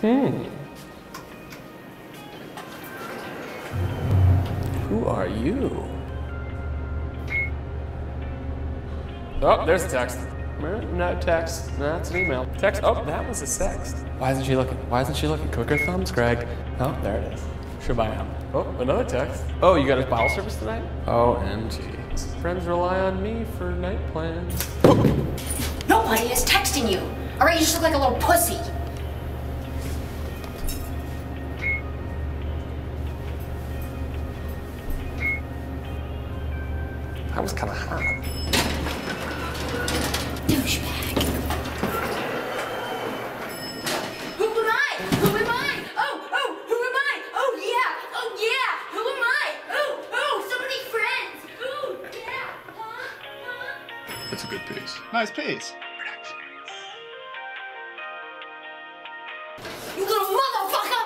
Hmm. Who are you? Oh, there's a text. No text. No, that's an email. Text. Oh, that was a sext. Why isn't she looking? Why isn't she looking? Quicker thumbs, Greg. Oh, there it is. Shabam. Oh, another text. Oh, you got a bottle service tonight? OMG. Friends rely on me for night plans. Nobody is texting you. All right, you just look like a little pussy. That was kind of hot. Douchebag. Who am I? Who am I? Oh, oh, who am I? Oh, yeah. Oh, yeah. Who am I? Oh, oh, so many friends. Oh, yeah. Huh? Huh? That's a good piece. Nice piece. You little motherfucker! Bitch.